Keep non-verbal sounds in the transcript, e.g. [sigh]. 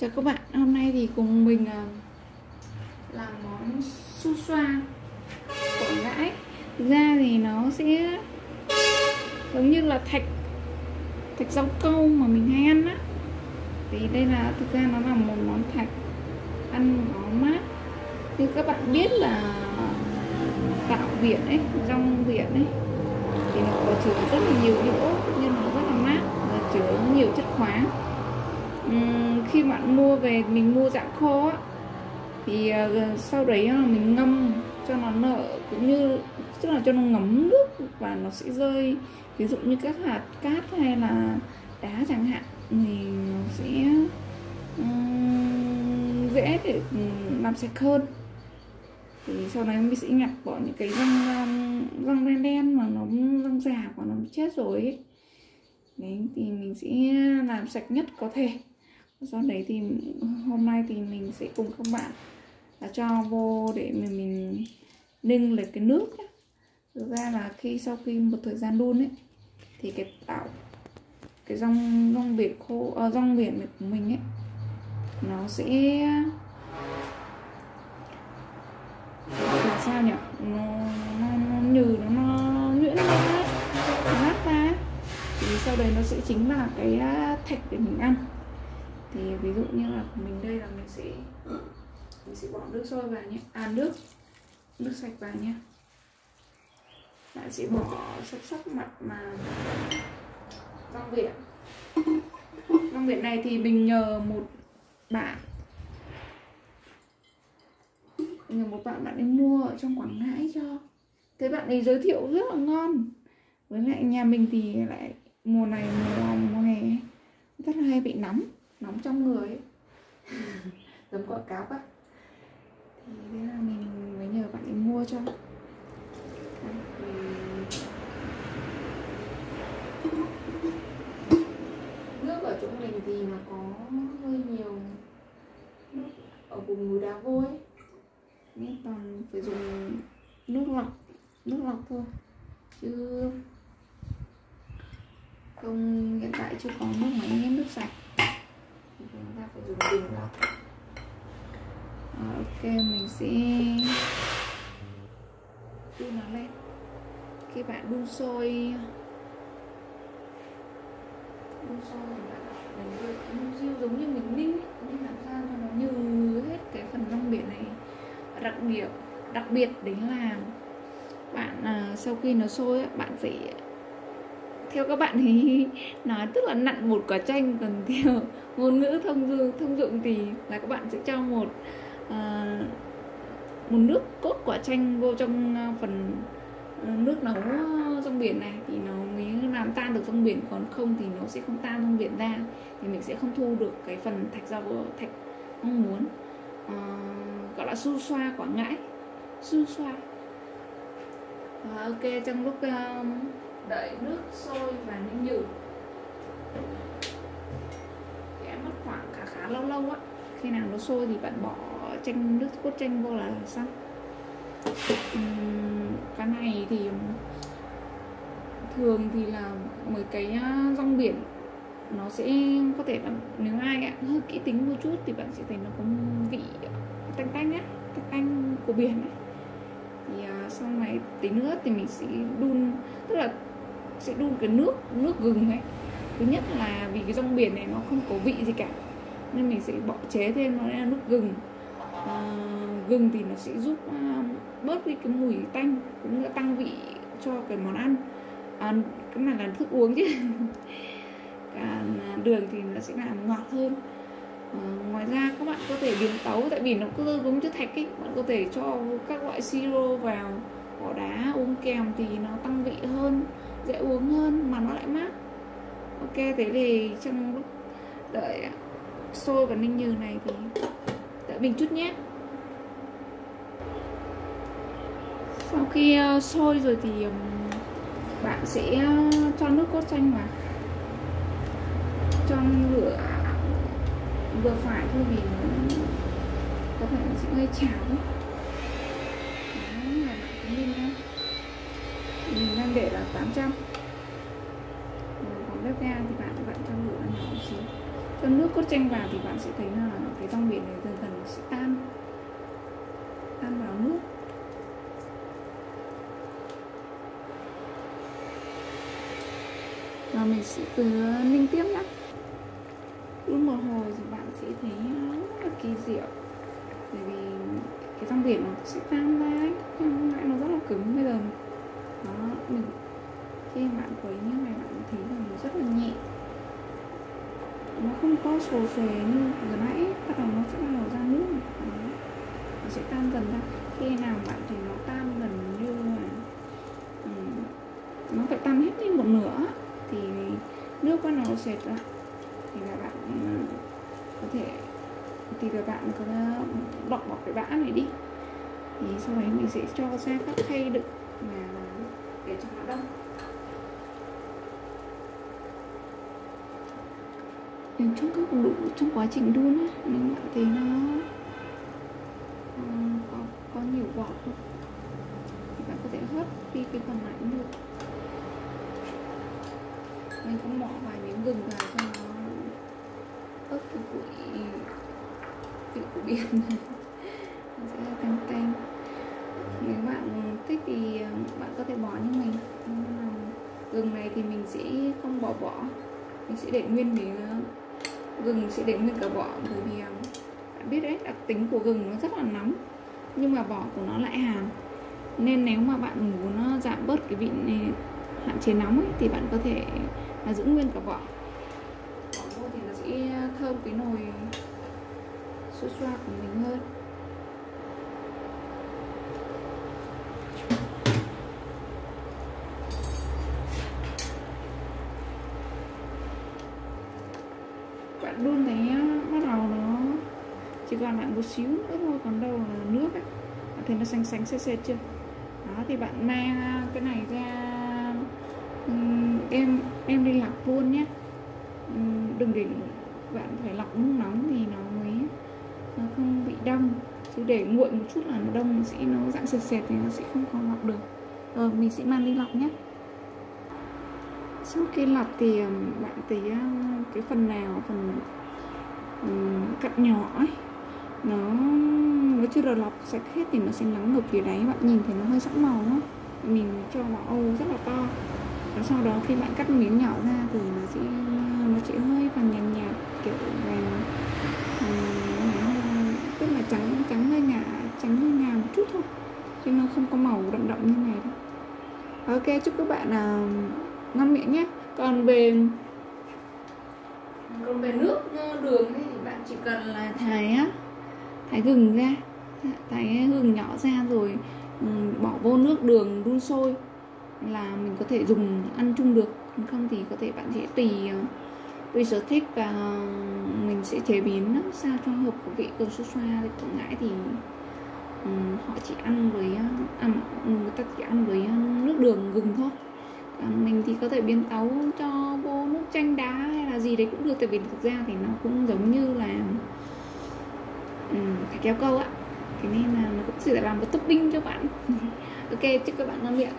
Chào các bạn, hôm nay thì cùng mình à, làm món su xoa quảng ngãi. Thực ra thì nó sẽ giống như là thạch thạch rau câu mà mình hay ăn á. Thì đây là thực ra nó là một món thạch ăn nó mát. Như các bạn biết là tạo viện ấy, rong viện ấy thì nó có chứa rất là nhiều iốt nhưng nó rất là mát và chứa nhiều chất khoáng khi bạn mua về mình mua dạng khô á thì uh, sau đấy uh, mình ngâm cho nó nở cũng như tức là cho nó ngấm nước và nó sẽ rơi. Ví dụ như các hạt cát hay là đá chẳng hạn thì nó sẽ um, dễ để làm sạch hơn. Thì sau này mình sẽ nhặt bỏ những cái răng răng đen đen mà nó răng già và nó chết rồi ấy. đấy thì mình sẽ làm sạch nhất có thể do đấy thì hôm nay thì mình sẽ cùng các bạn là cho vô để mình mình ninh lấy cái nước ấy. thực ra là khi sau khi một thời gian đun ấy thì cái tạo cái rong rong biển khô à, rong biển của mình ấy nó sẽ là sao nhỉ? Nó, nó, nó nhừ nó, nó nhuyễn nó nát ra thì sau đấy nó sẽ chính là cái à, thạch để mình ăn thì ví dụ như là của mình đây là mình sẽ mình sẽ bỏ nước sôi vào nhé. À nước nước sạch vào nhé. Bạn sẽ bỏ sắp sắp mặt mà rong biển. Rong biển này thì mình nhờ một bạn. Nhờ một bạn bạn ấy mua ở trong Quảng Ngãi cho. Thế bạn ấy giới thiệu rất là ngon. Với lại nhà mình thì lại mùa này mùa mùa hè, rất là hay bị nóng nóng trong người ấy. [laughs] giống quảng cáo á thì thế là mình mới nhờ bạn ấy mua cho. Nước ở chỗ mình thì nó có hơi nhiều nước ở vùng núi đá vôi ấy. Nên toàn phải dùng nước lọc nước lọc thôi. Chứ không hiện tại chưa có nước máy nước sạch chúng ta phải dùng bình lọc ờ, ok mình sẽ đun nó lên. Khi bạn đun sôi đun sôi thì bạn mình riêu giống như mình ninh nhưng làm sao cho nó như hết cái phần rong biển này. Đặc biệt đặc biệt đấy là bạn à, sau khi nó sôi bạn phải theo các bạn thì [laughs] nói tức là nặn một quả chanh còn [laughs] theo ngôn ngữ thông dụng thông dụng thì là các bạn sẽ cho một à, một nước cốt quả chanh vô trong à, phần à, nước nấu à, trong biển này. Thì nó mới làm tan được trong biển còn không thì nó sẽ không tan trong biển ra. Thì mình sẽ không thu được cái phần thạch rau thạch mong muốn. À, gọi là su xoa quả ngãi. Su xoa. À, ok trong lúc uh, đợi nước sôi và ninh nhừ lâu lâu á. Khi nào nó sôi thì bạn bỏ chanh nước cốt chanh vô là xong. Uhm, cái này thì thường thì là mấy cái rong biển nó sẽ có thể là nếu ai ạ hơi kỹ tính một chút thì bạn sẽ thấy nó có vị tanh tanh á tanh tanh của biển ấy thì à, sau này tí nữa thì mình sẽ đun tức là sẽ đun cái nước nước gừng ấy. Thứ nhất là vì cái rong biển này nó không có vị gì cả nên mình sẽ bỏ chế thêm nó là nước gừng. À, gừng thì nó sẽ giúp à, bớt đi cái mùi tanh cũng như tăng vị cho cái món ăn. À, cái này là thức uống chứ. [laughs] À, đường thì nó sẽ làm ngọt hơn. À, ngoài ra các bạn có thể biến tấu tại vì nó cứ giống như thạch ấy bạn có thể cho các loại siro vào bỏ đá uống kèm thì nó tăng vị hơn dễ uống hơn mà nó lại mát. Ok thế thì trong lúc đợi sôi và ninh nhừ này thì đợi mình chút nhé. Sau khi ờ, sôi rồi thì bạn sẽ ờ, cho nước cốt chanh vào. Cho lửa vừa phải thôi vì có thể nó sẽ hơi chảo ấy. Đấy, là bạn cứ ờ, mình đang để là 800 còn bếp ga thì bạn bạn cho nước cốt chanh vào thì bạn sẽ thấy là cái rong biển này dần dần sẽ tan. Tan vào nước. Và mình sẽ cứ ninh tiếp nhá. Đun một hồi thì bạn sẽ thấy rất là kỳ diệu. Bởi vì cái rong biển nó sẽ tan ra ấy nhưng lại nó rất là cứng bây giờ. Nó mình khi bạn quấy như này bạn thấy là nó rất là nhẹ nó không có sồ sề như vừa nãy, bắt đầu nó sẽ bắt đầu ra nước nó sẽ tan dần ra. Khi nào bạn thì nó tan dần như là nó phải tan hết đi một nửa thì nước bắt đầu sệt ra. Thì là bạn có thể, thì là bạn có đọc bỏ cái bã này đi. Thì sau đấy mình sẽ cho ra các khay đựng mà để cho nó đông. Nên trong các đủ trong quá trình đun á nếu bạn thấy nó ờ, có, có nhiều bọt thì bạn có thể hớt đi cái phần này cũng được mình cũng bỏ vài miếng gừng vào cho nó ớt cái vị vị của biển. [laughs] Nó sẽ tanh tanh. Nếu bạn thích thì ờ, bạn có thể bỏ như mình. Gừng này thì mình sẽ không bỏ vỏ mình sẽ để nguyên miếng gừng sẽ để nguyên cả vỏ bởi vì à, bạn biết đấy đặc tính của gừng nó rất là nóng nhưng mà vỏ của nó lại hàn. Nên nếu mà bạn muốn à, giảm bớt cái vị này hạn chế nóng ấy, thì bạn có thể là giữ nguyên cả vỏ. Vỏ thì nó sẽ thơm cái nồi sốt xoa của mình hơn. Bạn đun thấy uh, bắt đầu nó chỉ còn lại một xíu nữa thôi, còn đâu là nước ấy. Bạn thấy nó xanh xanh sệt sệt chưa? Đó, thì bạn mang uh, cái này ra um, em em đi lọc luôn nhé. Um, đừng để bạn phải lọc nước nóng thì nó mới, nó không bị đông chứ để nguội một chút là nó đông nó sẽ, nó dạng sệt sệt thì nó sẽ không còn lọc được. Rồi mình sẽ mang đi lọc nhé sau khi lọc thì bạn tí cái phần nào phần cặn nhỏ ấy nó nó chưa được lọc sạch hết thì nó sẽ nắng ở phía đáy bạn nhìn thấy nó hơi sẫm màu đó mình cho nó ô rất là to. Và sau đó khi bạn cắt miếng nhỏ ra thì nó sẽ nó chỉ hơi vàng nhạt, nhạt kiểu vàng tức là trắng trắng hơi ngả trắng hơi ngà một chút thôi. Chứ nó không có màu đậm đậm như này đâu. Ok chúc các bạn uh, ngon miệng nhé. Còn về còn về nước đường thì bạn chỉ cần là thái á thái gừng ra. Thái gừng nhỏ ra rồi ừ, bỏ vô nước đường đun sôi. Là mình có thể dùng ăn chung được. Không thì có thể bạn sẽ tùy ờ, tùy sở thích và mình sẽ chế biến nó sao cho hợp khẩu vị. Còn su xoa thì ngãi thì um, họ chỉ ăn với ờ, ăn người ta chỉ ăn với ờ, nước đường gừng thôi mình thì có thể biến tấu cho vô nước chanh đá hay là gì đấy cũng được tại vì thực ra thì nó cũng giống như là ừ, um, kéo câu á. Thế nên là nó cũng chỉ là làm một topping cho bạn. [laughs] Ok chúc các bạn ngon miệng.